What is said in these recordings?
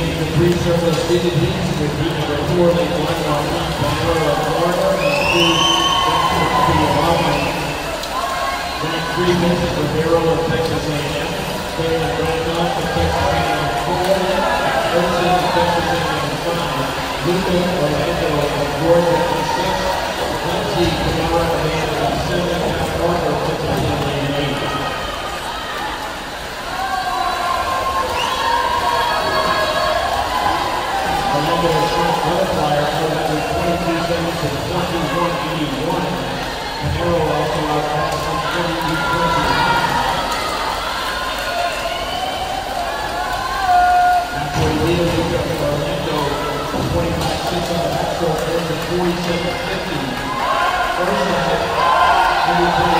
Leading the seeded teams with heat number four, on one Panero of Florida, and two. Copy of Auburn. Rank three, Vincent Rivero of Texas A&M, Taylor Randolph of Texas A&M Florida, Urson of Texas A&M five, Luca Orlando of Georgia number of short qualifier out at 22 seconds and 41.81. Camaro also out at 42.29. Leah picked up Orlando 25.6 on the backdoor, 47.50. First out, 22.29.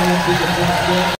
go, Luca